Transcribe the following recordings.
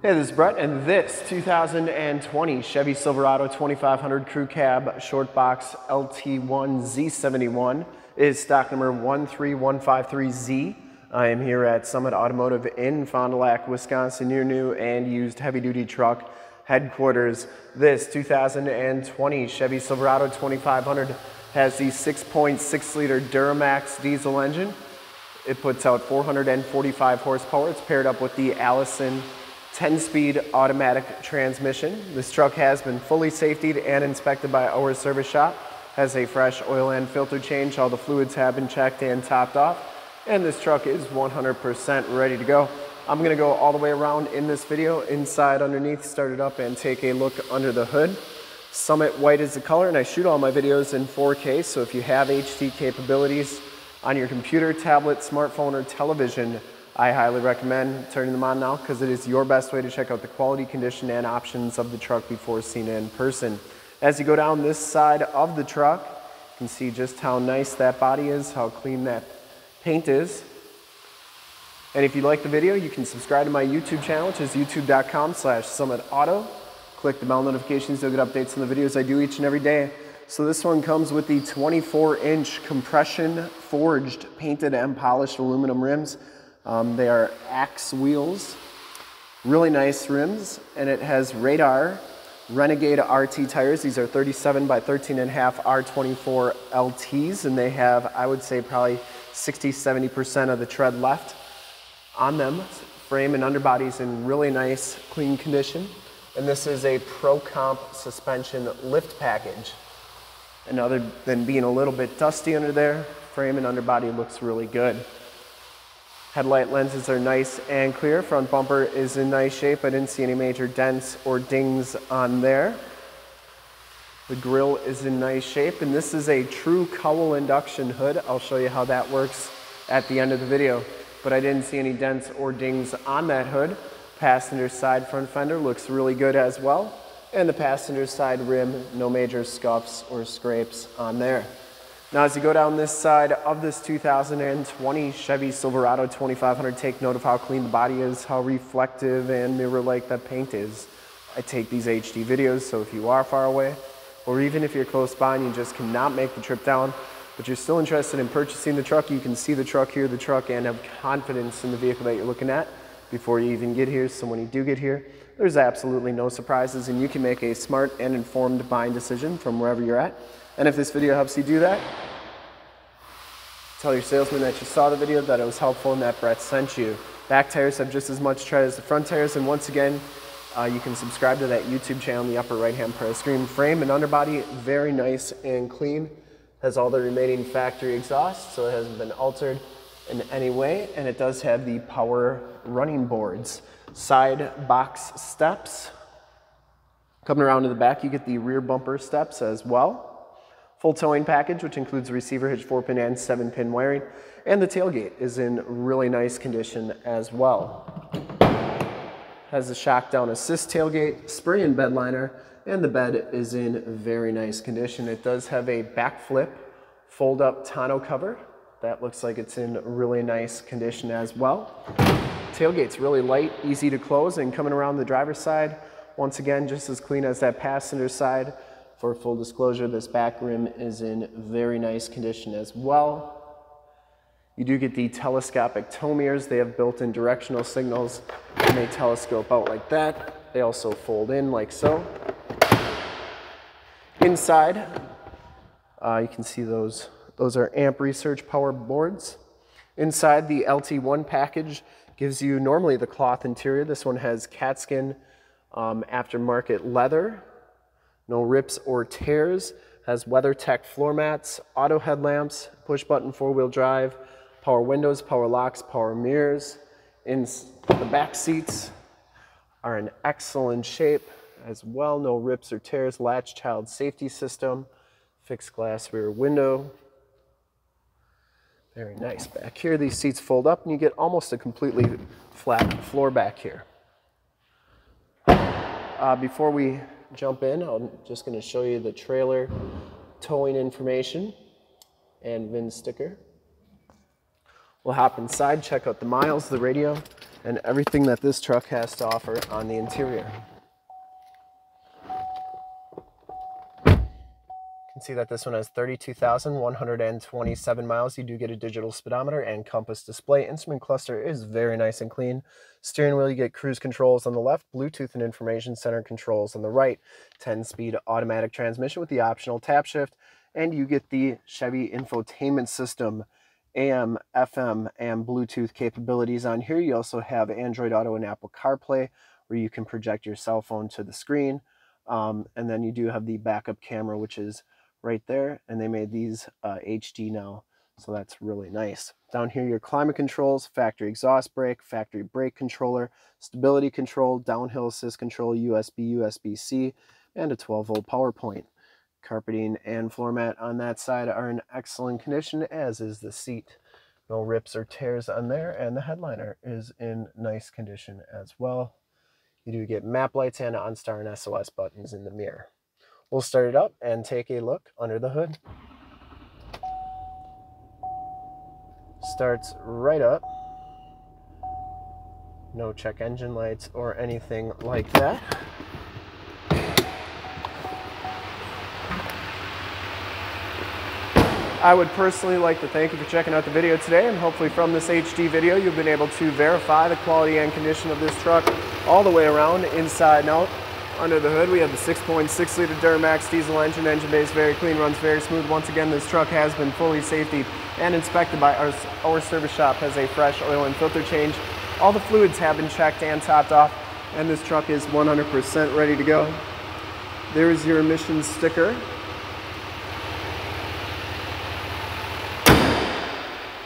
Hey, this is Brett, and this 2020 Chevy Silverado 2500 Crew Cab Short Box LT1 Z71 is stock number 13153Z. I am here at Summit Automotive in Fond du Lac, Wisconsin, your new and used heavy duty truck headquarters. This 2020 Chevy Silverado 2500 has the 6.6 liter Duramax diesel engine. It puts out 445 horsepower. It's paired up with the Allison 10-speed automatic transmission. This truck has been fully safetied and inspected by our service shop. Has a fresh oil and filter change. All the fluids have been checked and topped off. And this truck is 100% ready to go. I'm gonna go all the way around in this video, inside, underneath, start it up and take a look under the hood. Summit White is the color and I shoot all my videos in 4K, so if you have HD capabilities on your computer, tablet, smartphone, or television, I highly recommend turning them on now because it is your best way to check out the quality, condition, and options of the truck before seeing it in person. As you go down this side of the truck, you can see just how nice that body is, how clean that paint is. And if you like the video, you can subscribe to my YouTube channel, which is youtube.com slash summitauto. Click the bell notifications, you'll get updates on the videos I do each and every day. So this one comes with the 24 inch compression forged, painted and polished aluminum rims. Um, they are Axe wheels, really nice rims, and it has radar Renegade RT tires. These are 37 by 13 and a half R24 LTs, and they have, I would say, probably 60, 70% of the tread left on them. Frame and underbody's in really nice, clean condition. And this is a Pro Comp suspension lift package. And other than being a little bit dusty under there, frame and underbody looks really good. Headlight lenses are nice and clear. Front bumper is in nice shape. I didn't see any major dents or dings on there. The grill is in nice shape, and this is a true cowl induction hood. I'll show you how that works at the end of the video, but I didn't see any dents or dings on that hood. Passenger side front fender looks really good as well, and the passenger side rim, no major scuffs or scrapes on there. Now as you go down this side of this 2020 Chevy Silverado 2500, take note of how clean the body is, how reflective and mirror-like that paint is. I take these HD videos, so if you are far away, or even if you're close by and you just cannot make the trip down, but you're still interested in purchasing the truck, you can see the truck, hear the truck, and have confidence in the vehicle that you're looking at before you even get here. So when you do get here, there's absolutely no surprises and you can make a smart and informed buying decision from wherever you're at. And if this video helps you do that, tell your salesman that you saw the video, that it was helpful, and that Brett sent you. Back tires have just as much tread as the front tires, and once again, uh, you can subscribe to that YouTube channel in the upper right-hand part of the screen. Frame and underbody, very nice and clean. Has all the remaining factory exhaust, so it hasn't been altered in any way, and it does have the power running boards. Side box steps. Coming around to the back, you get the rear bumper steps as well. Full towing package, which includes receiver hitch, 4-pin and 7-pin wiring. And the tailgate is in really nice condition as well. Has a shock down assist tailgate, spray and bed liner, and the bed is in very nice condition. It does have a Bak-Flip, fold up tonneau cover. That looks like it's in really nice condition as well. Tailgate's really light, easy to close, and coming around the driver's side, once again, just as clean as that passenger side. For full disclosure, this back rim is in very nice condition as well. You do get the telescopic tow mirrors. They have built-in directional signals and they telescope out like that. They also fold in like so. Inside, uh, you can see those, those are amp research power boards. Inside the LT1 package gives you normally the cloth interior. This one has Katzkin um, aftermarket leather no rips or tears, has WeatherTech floor mats, auto headlamps, push button four wheel drive, power windows, power locks, power mirrors. In the back seats are in excellent shape as well, no rips or tears, latch child safety system, fixed glass rear window. Very nice. Back here, these seats fold up and you get almost a completely flat floor back here. Uh, before we jump in, I'm just going to show you the trailer towing information and VIN sticker. We'll hop inside, check out the miles, the radio, and everything that this truck has to offer on the interior. Can see that this one has 32,127 miles. You do get a digital speedometer and compass display. Instrument cluster is very nice and clean. Steering wheel, you get cruise controls on the left, Bluetooth and information center controls on the right, 10-speed automatic transmission with the optional tap shift, and you get the Chevy infotainment system, AM, FM, and Bluetooth capabilities on here. You also have Android Auto and Apple CarPlay, where you can project your cell phone to the screen. Um, and then you do have the backup camera, which is right there and they made these uh, HD now so that's really nice. Down here your climate controls, factory exhaust brake, factory brake controller, stability control, downhill assist control, USB, USB-C, and a 12 volt power point. Carpeting and floor mat on that side are in excellent condition as is the seat. No rips or tears on there and the headliner is in nice condition as well. You do get map lights and OnStar and SOS buttons in the mirror. We'll start it up and take a look under the hood. Starts right up. No check engine lights or anything like that. I would personally like to thank you for checking out the video today and hopefully from this HD video you've been able to verify the quality and condition of this truck all the way around inside and out. Under the hood, we have the 6.6 liter Duramax diesel engine. Engine base very clean, runs very smooth. Once again, this truck has been fully safety and inspected by our, our service shop. Has a fresh oil and filter change. All the fluids have been checked and topped off, and this truck is 100% ready to go. There is your emissions sticker.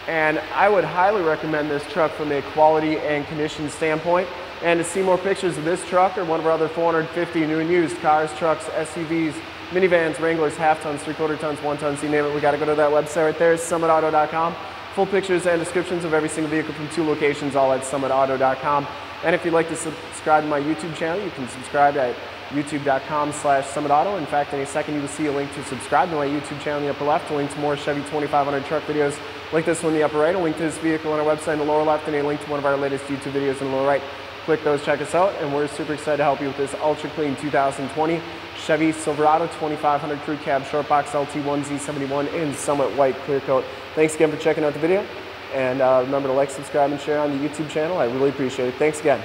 And I would highly recommend this truck from a quality and condition standpoint. And to see more pictures of this truck or one of our other 450 new and used cars, trucks, SUVs, minivans, Wranglers, half tons, three quarter tons, one tons, you name it, we got to go to that website right there, summitauto.com. Full pictures and descriptions of every single vehicle from two locations, all at summitauto.com. And if you'd like to subscribe to my YouTube channel, you can subscribe at youtube.com slash summitauto. In fact, in a second, you will see a link to subscribe to my YouTube channel in the upper left, a link to more Chevy 2500 truck videos, like this one in the upper right, a link to this vehicle on our website in the lower left, and a link to one of our latest YouTube videos in the lower right. Click those, check us out, and we're super excited to help you with this ultra clean 2020 Chevy Silverado 2500 Crew Cab Short Box LT1 Z71 in Summit White Clear Coat. Thanks again for checking out the video, and uh, remember to like, subscribe, and share on the YouTube channel. I really appreciate it. Thanks again.